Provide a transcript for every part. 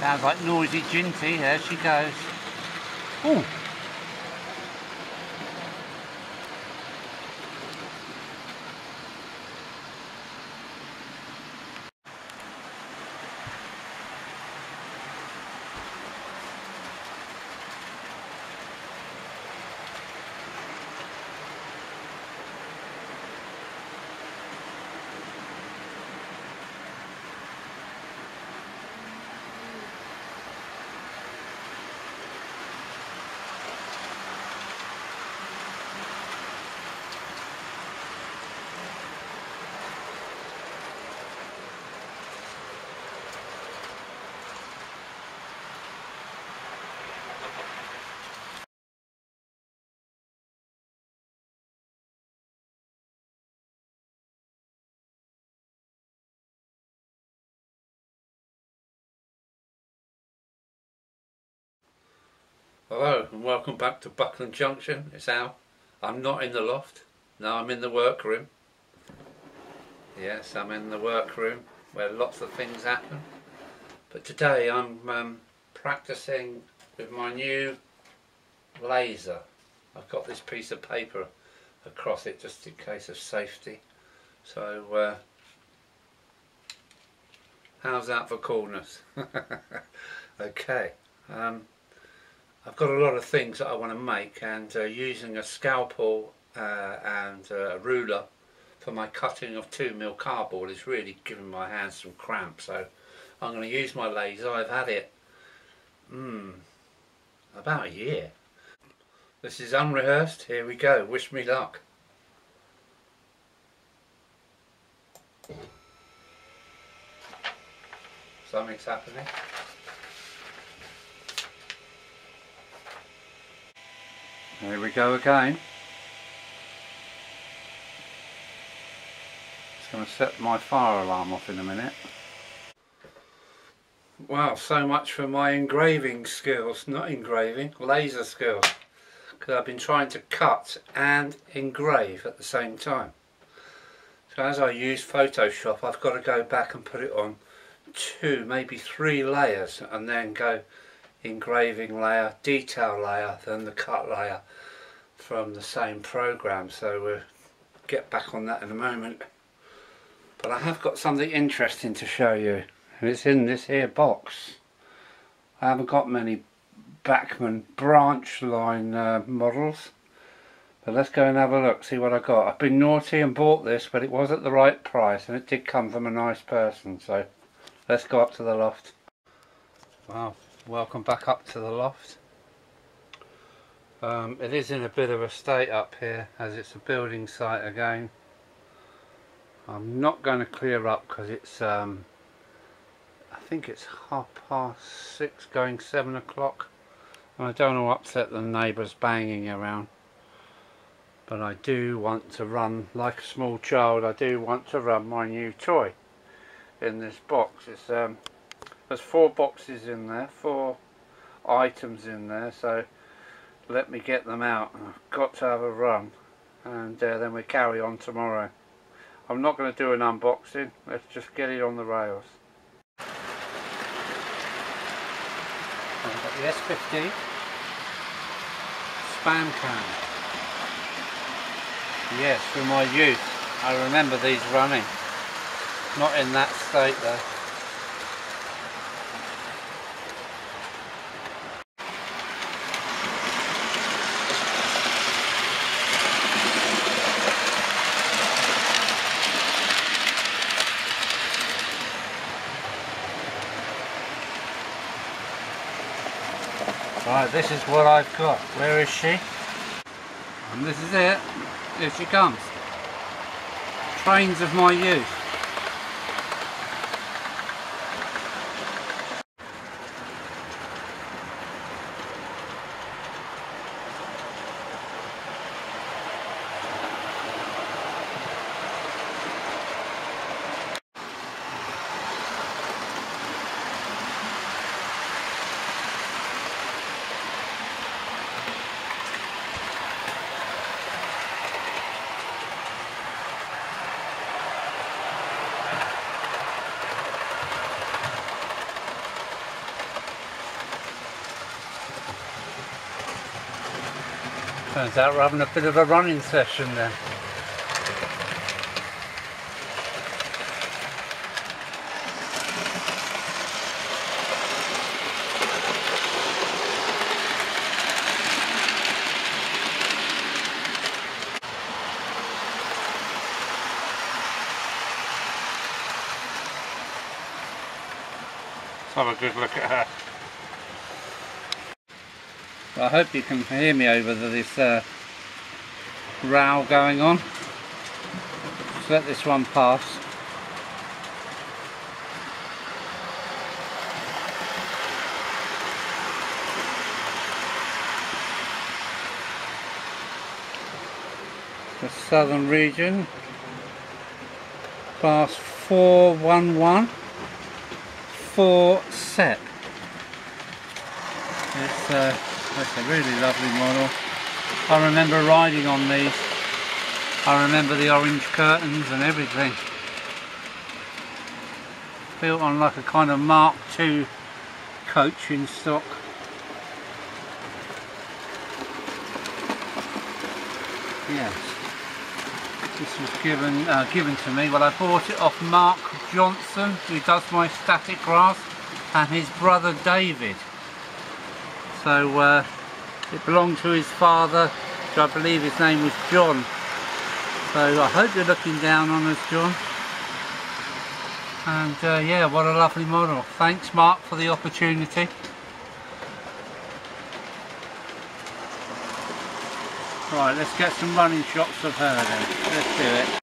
Sounds like noisy Ginty. There she goes. Oh, Hello and welcome back to Buckland Junction. It's Al. I'm not in the loft. No, I'm in the workroom. Yes, I'm in the workroom where lots of things happen. But today I'm um, practicing with my new laser. I've got this piece of paper across it just in case of safety. So, uh, how's that for coolness? okay. Um, I've got a lot of things that I want to make and uh, using a scalpel uh, and a ruler for my cutting of 2 mil cardboard is really giving my hands some cramp so I'm going to use my laser. I've had it mm, about a year. This is unrehearsed. Here we go. Wish me luck. Something's happening. Here we go again. Just going to set my fire alarm off in a minute. Wow, so much for my engraving skills, not engraving, laser skills. Because I've been trying to cut and engrave at the same time. So as I use Photoshop, I've got to go back and put it on two, maybe three layers and then go engraving layer, detail layer, then the cut layer from the same program. So we'll get back on that in a moment. But I have got something interesting to show you. And it's in this here box. I haven't got many Bachmann branch line uh, models. But let's go and have a look see what I got. I've been naughty and bought this but it was at the right price and it did come from a nice person. So let's go up to the loft. Wow welcome back up to the loft. Um, it is in a bit of a state up here as it's a building site again. I'm not going to clear up because it's um, I think it's half past six going seven o'clock and I don't want to upset the neighbours banging around. But I do want to run like a small child I do want to run my new toy in this box. It's um, there's four boxes in there four items in there so let me get them out. I've got to have a run and uh, then we carry on tomorrow. I'm not going to do an unboxing let's just get it on the rails. I've got the S15 spam can. Yes from my youth. I remember these running. Not in that state though Right, this is what I've got. Where is she? And this is it. Here she comes. Trains of my youth. Turns out we're having a bit of a running session then. Have a good look at her. I hope you can hear me over this uh, row going on. Just let this one pass. The southern region, class 411, 4CEP. It's uh, that's a really lovely model. I remember riding on these. I remember the orange curtains and everything. Built on like a kind of Mark II coaching stock. Yes. This was given uh, given to me. Well, I bought it off Mark Johnson, who does my static grass, and his brother David. So uh, it belonged to his father, which I believe his name was John. So I hope you're looking down on us, John. And uh, yeah, what a lovely model. Thanks, Mark, for the opportunity. Right, let's get some running shots of her then. Let's do it.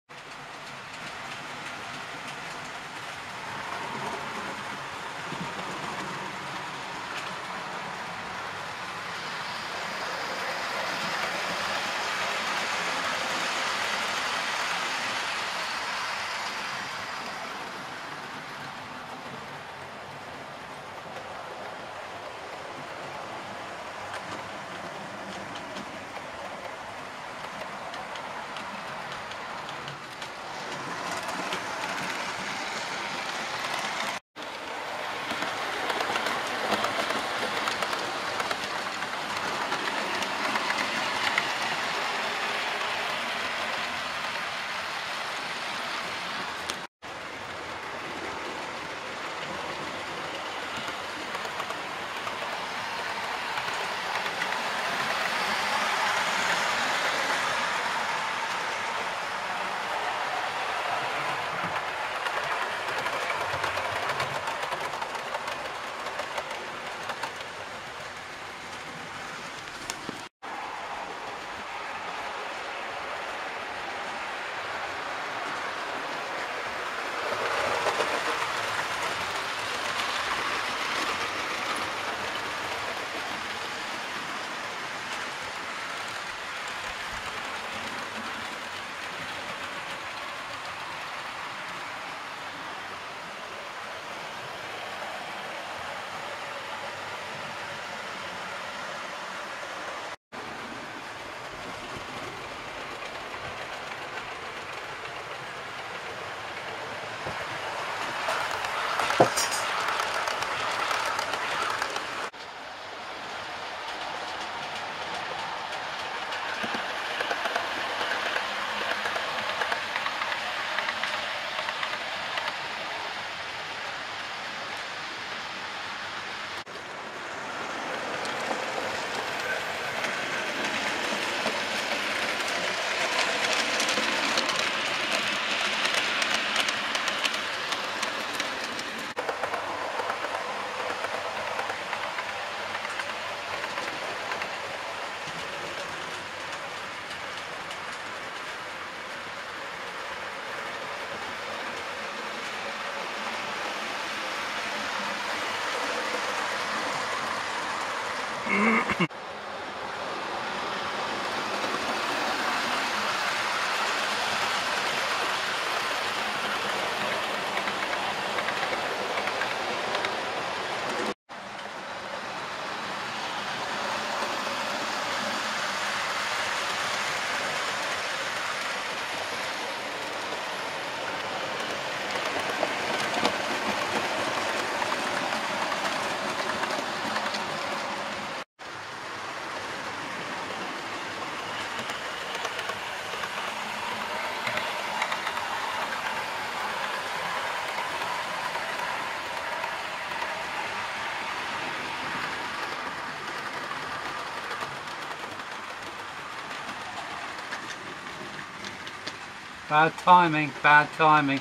Bad timing, bad timing.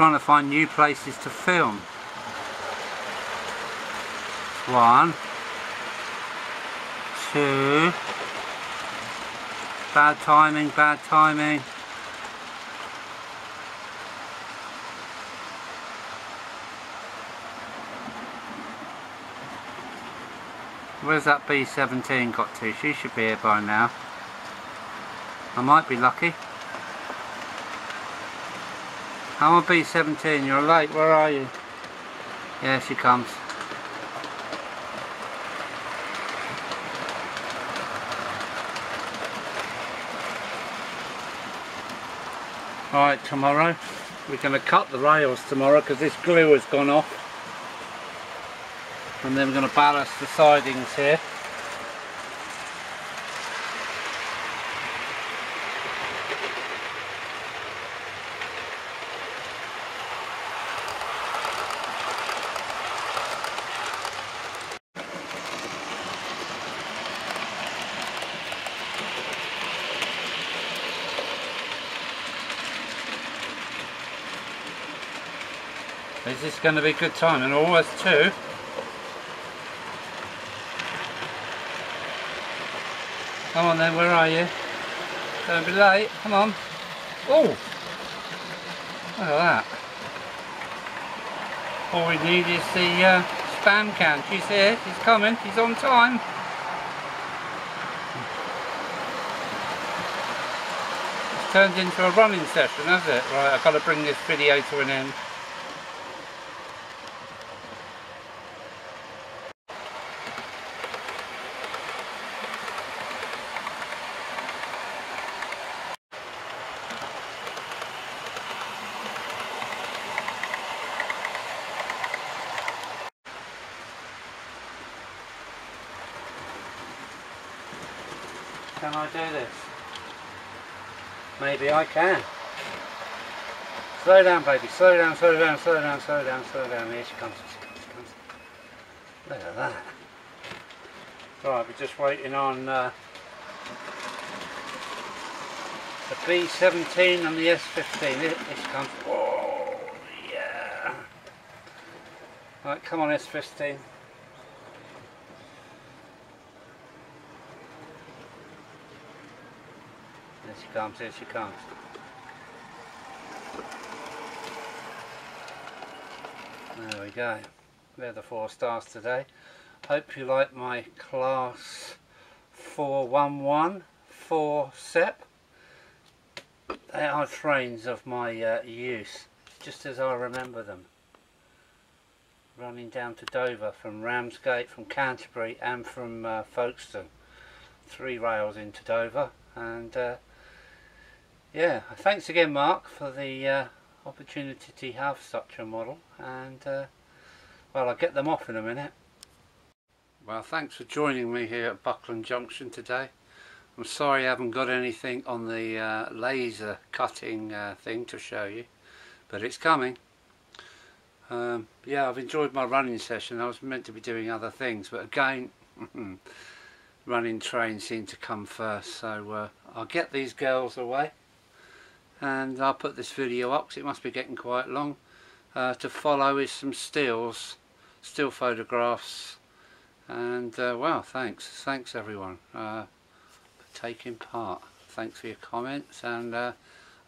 Trying to find new places to film. One, two, bad timing, bad timing. Where's that B17 got to? She should be here by now. I might be lucky. I'm on B17, you're late, where are you? Yeah, she comes. Alright, tomorrow we're going to cut the rails tomorrow because this glue has gone off. And then we're going to ballast the sidings here. Is this going to be a good time? And almost two. Come on then, where are you? Don't be late, come on. Oh! Look at that. All we need is the uh, spam you see it? He's coming, he's on time. It's turned into a running session, has it? Right, I've got to bring this video to an end. Can I do this? maybe I can. Slow down baby, slow down, slow down, slow down, slow down, slow down. Here she comes, she comes, she comes. Look at that. Right, we're just waiting on uh, the B17 and the S15. Here, here she comes. Oh, yeah. Right, come on S15. There she comes, here she comes. There we go. They're the four stars today. Hope you like my class 411 4CEP. They are trains of my uh, use, just as I remember them. Running down to Dover from Ramsgate, from Canterbury and from uh, Folkestone. Three rails into Dover and uh, yeah, thanks again Mark for the uh, opportunity to have such a model and uh, well I'll get them off in a minute. Well thanks for joining me here at Buckland Junction today. I'm sorry I haven't got anything on the uh, laser cutting uh, thing to show you but it's coming. Um, yeah I've enjoyed my running session I was meant to be doing other things but again running trains seem to come first so uh, I'll get these girls away and I'll put this video up because it must be getting quite long uh, to follow is some stills still photographs. And uh, well thanks. Thanks everyone uh, for taking part. Thanks for your comments. And uh,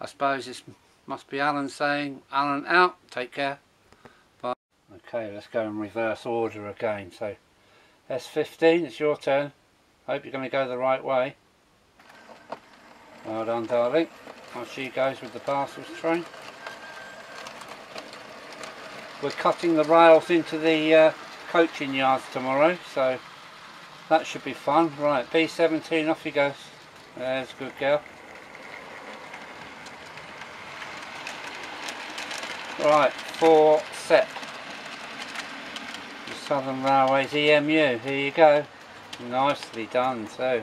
I suppose this must be Alan saying Alan out. Take care. Bye. Okay let's go in reverse order again. So S15 it's your turn. Hope you're going to go the right way. Well done darling she goes with the parcels train. We're cutting the rails into the uh, coaching yards tomorrow, so that should be fun. Right, B17, off he goes. There's a good girl. Right, for set. The Southern Railways EMU, here you go. Nicely done too.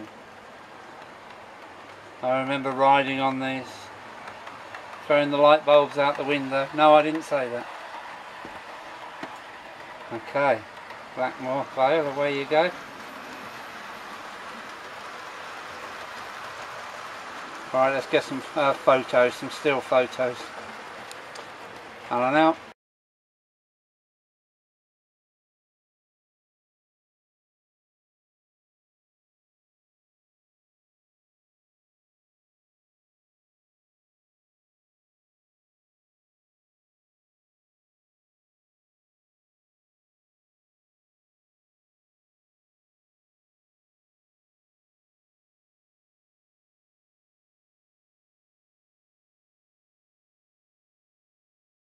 I remember riding on these, throwing the light bulbs out the window. No, I didn't say that. Okay, Blackmoor Vale, away you go. Right, let's get some uh, photos, some still photos. Alan out.